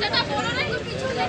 সেটা বলো না একটু পিছনে